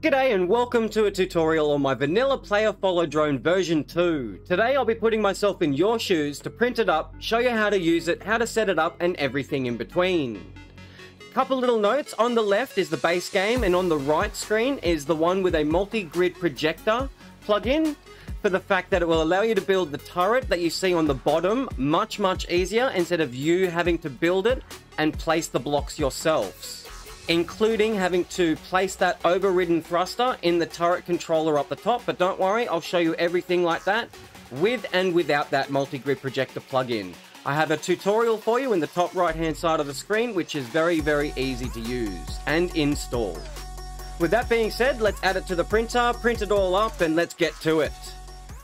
G'day and welcome to a tutorial on my vanilla player follow drone version 2. Today I'll be putting myself in your shoes to print it up, show you how to use it, how to set it up and everything in between. Couple little notes, on the left is the base game and on the right screen is the one with a multi-grid projector plug-in for the fact that it will allow you to build the turret that you see on the bottom much much easier instead of you having to build it and place the blocks yourselves including having to place that overridden thruster in the turret controller up the top. But don't worry, I'll show you everything like that with and without that multi-grid projector plugin. I have a tutorial for you in the top right hand side of the screen, which is very, very easy to use and install. With that being said, let's add it to the printer, print it all up, and let's get to it.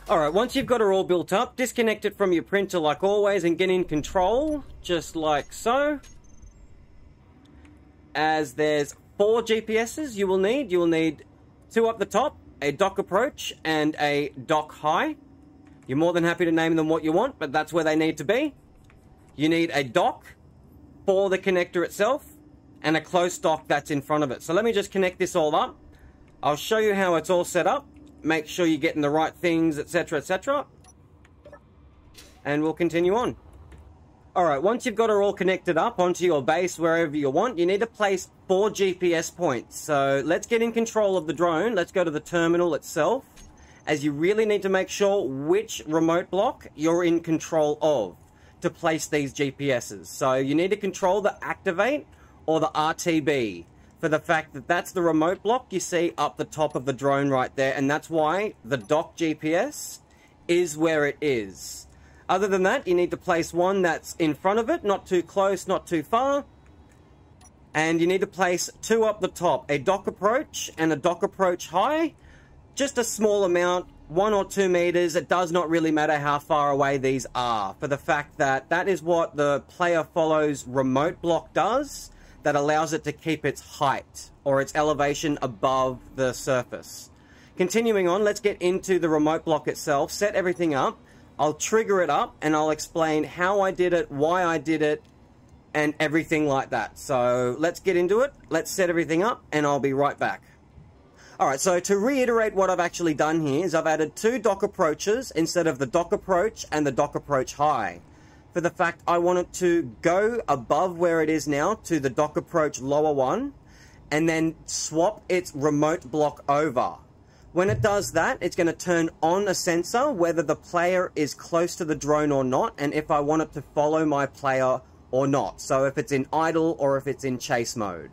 Alright, once you've got it all built up, disconnect it from your printer like always and get in control, just like so as there's four GPSs you will need. You will need two up the top, a dock approach, and a dock high. You're more than happy to name them what you want, but that's where they need to be. You need a dock for the connector itself and a close dock that's in front of it. So let me just connect this all up. I'll show you how it's all set up. Make sure you're getting the right things, etc., etc. And we'll continue on. Alright, once you've got it all connected up onto your base wherever you want, you need to place four GPS points. So let's get in control of the drone. Let's go to the terminal itself, as you really need to make sure which remote block you're in control of to place these GPSs. So you need to control the activate or the RTB for the fact that that's the remote block you see up the top of the drone right there, and that's why the dock GPS is where it is. Other than that, you need to place one that's in front of it, not too close, not too far. And you need to place two up the top, a dock approach and a dock approach high. Just a small amount, one or two meters. It does not really matter how far away these are for the fact that that is what the player follows remote block does that allows it to keep its height or its elevation above the surface. Continuing on, let's get into the remote block itself, set everything up. I'll trigger it up and I'll explain how I did it, why I did it, and everything like that. So let's get into it. Let's set everything up and I'll be right back. Alright, so to reiterate what I've actually done here is I've added two dock approaches instead of the dock approach and the dock approach high. For the fact I want it to go above where it is now to the dock approach lower one and then swap its remote block over. When it does that, it's going to turn on a sensor whether the player is close to the drone or not, and if I want it to follow my player or not. So if it's in idle or if it's in chase mode.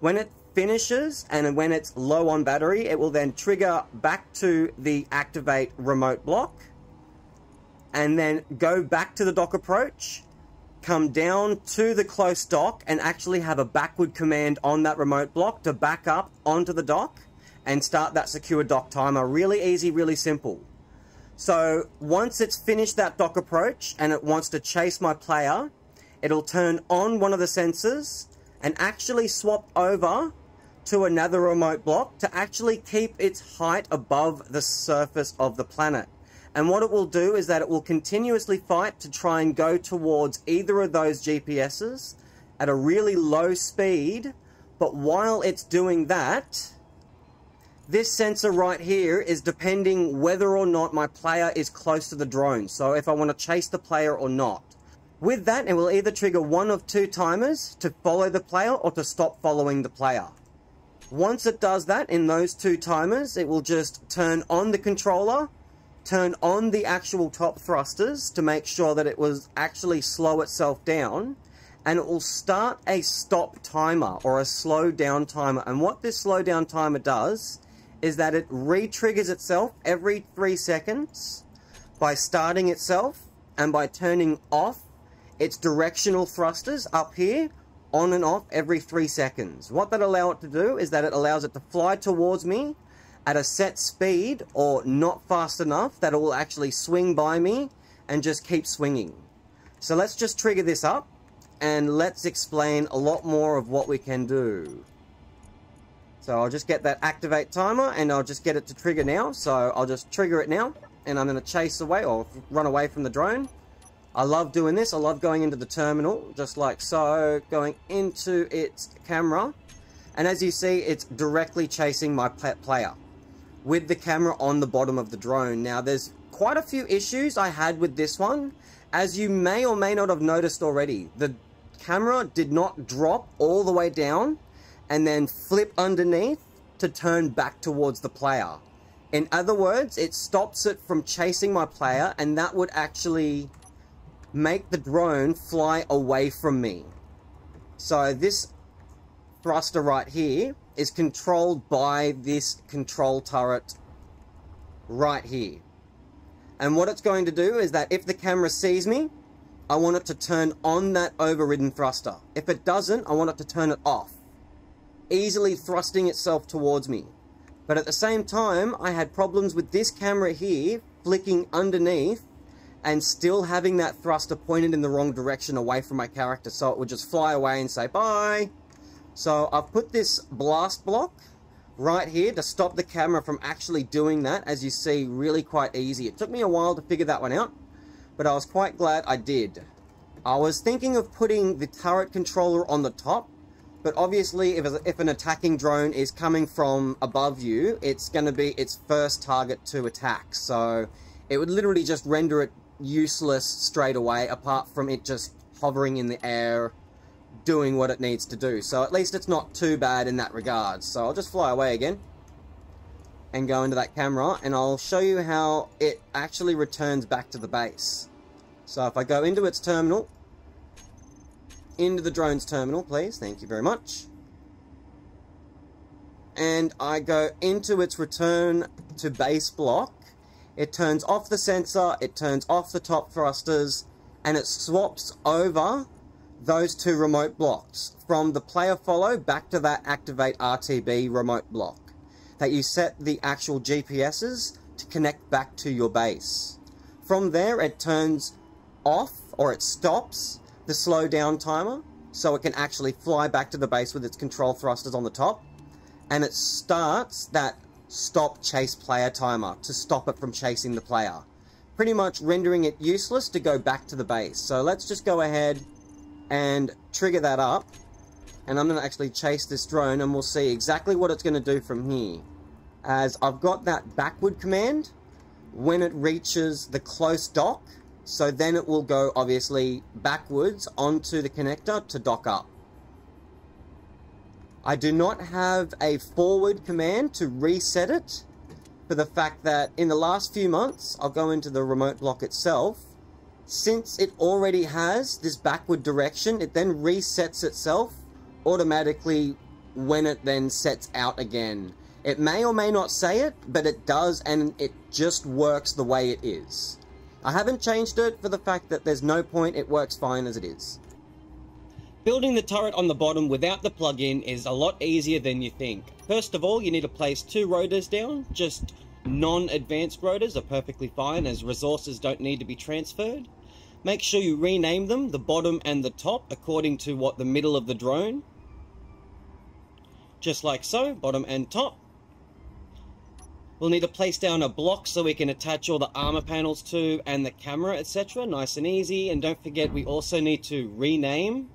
When it finishes and when it's low on battery, it will then trigger back to the activate remote block and then go back to the dock approach, come down to the close dock and actually have a backward command on that remote block to back up onto the dock and start that secure dock timer. Really easy, really simple. So once it's finished that dock approach and it wants to chase my player, it'll turn on one of the sensors and actually swap over to another remote block to actually keep its height above the surface of the planet. And what it will do is that it will continuously fight to try and go towards either of those GPSs at a really low speed. But while it's doing that, this sensor right here is depending whether or not my player is close to the drone. So if I want to chase the player or not. With that, it will either trigger one of two timers to follow the player or to stop following the player. Once it does that in those two timers, it will just turn on the controller, turn on the actual top thrusters to make sure that it was actually slow itself down, and it will start a stop timer or a slow down timer. And what this slow down timer does is that it re-triggers itself every three seconds by starting itself and by turning off its directional thrusters up here on and off every three seconds. What that allows it to do is that it allows it to fly towards me at a set speed or not fast enough that it will actually swing by me and just keep swinging. So let's just trigger this up and let's explain a lot more of what we can do. So I'll just get that activate timer and I'll just get it to trigger now. So I'll just trigger it now and I'm going to chase away or run away from the drone. I love doing this. I love going into the terminal just like so, going into its camera And as you see, it's directly chasing my player with the camera on the bottom of the drone. Now, there's quite a few issues I had with this one. As you may or may not have noticed already, the camera did not drop all the way down and then flip underneath to turn back towards the player. In other words, it stops it from chasing my player and that would actually make the drone fly away from me. So this thruster right here is controlled by this control turret right here. And what it's going to do is that if the camera sees me, I want it to turn on that overridden thruster. If it doesn't, I want it to turn it off, easily thrusting itself towards me. But at the same time, I had problems with this camera here flicking underneath and still having that thruster pointed in the wrong direction away from my character so it would just fly away and say bye. So I've put this blast block right here to stop the camera from actually doing that as you see really quite easy. It took me a while to figure that one out but I was quite glad I did. I was thinking of putting the turret controller on the top but obviously if, if an attacking drone is coming from above you it's going to be its first target to attack so it would literally just render it useless straight away, apart from it just hovering in the air, doing what it needs to do. So at least it's not too bad in that regard. So I'll just fly away again and go into that camera, and I'll show you how it actually returns back to the base. So if I go into its terminal, into the drone's terminal, please, thank you very much. And I go into its return to base block, it turns off the sensor, it turns off the top thrusters, and it swaps over those two remote blocks from the player follow back to that activate RTB remote block that you set the actual GPSs to connect back to your base. From there, it turns off or it stops the slow down timer so it can actually fly back to the base with its control thrusters on the top and it starts that stop chase player timer to stop it from chasing the player. Pretty much rendering it useless to go back to the base. So let's just go ahead and trigger that up. And I'm going to actually chase this drone and we'll see exactly what it's going to do from here. As I've got that backward command when it reaches the close dock. So then it will go obviously backwards onto the connector to dock up. I do not have a forward command to reset it for the fact that in the last few months, I'll go into the remote block itself, since it already has this backward direction, it then resets itself automatically when it then sets out again. It may or may not say it, but it does and it just works the way it is. I haven't changed it for the fact that there's no point, it works fine as it is. Building the turret on the bottom without the plug-in is a lot easier than you think. First of all, you need to place two rotors down. Just non-advanced rotors are perfectly fine as resources don't need to be transferred. Make sure you rename them, the bottom and the top, according to what the middle of the drone. Just like so, bottom and top. We'll need to place down a block so we can attach all the armor panels to and the camera, etc. Nice and easy. And don't forget, we also need to rename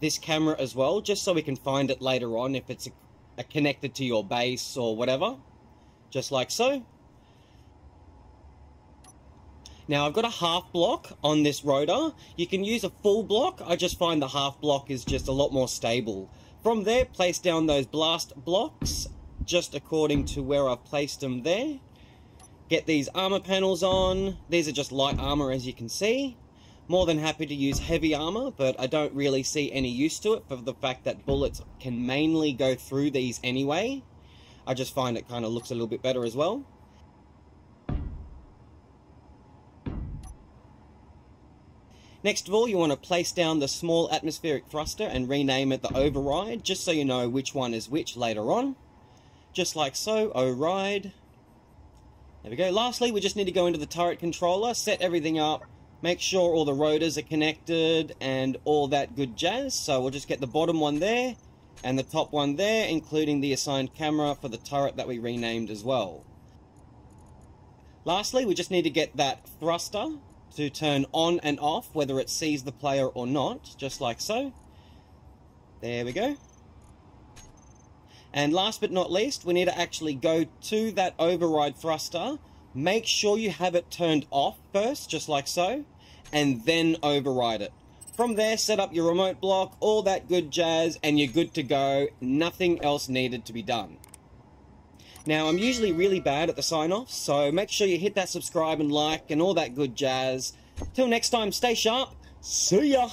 this camera as well, just so we can find it later on if it's a, a connected to your base or whatever. Just like so. Now I've got a half block on this rotor. You can use a full block. I just find the half block is just a lot more stable. From there, place down those blast blocks just according to where I've placed them there. Get these armor panels on. These are just light armor as you can see. More than happy to use heavy armor, but I don't really see any use to it for the fact that bullets can mainly go through these anyway. I just find it kind of looks a little bit better as well. Next of all, you want to place down the small atmospheric thruster and rename it the override, just so you know which one is which later on. Just like so, override. There we go. Lastly, we just need to go into the turret controller, set everything up, Make sure all the rotors are connected and all that good jazz. So we'll just get the bottom one there and the top one there, including the assigned camera for the turret that we renamed as well. Lastly, we just need to get that thruster to turn on and off, whether it sees the player or not, just like so. There we go. And last but not least, we need to actually go to that override thruster. Make sure you have it turned off first, just like so, and then override it. From there, set up your remote block, all that good jazz, and you're good to go. Nothing else needed to be done. Now, I'm usually really bad at the sign-offs, so make sure you hit that subscribe and like and all that good jazz. Till next time, stay sharp. See ya!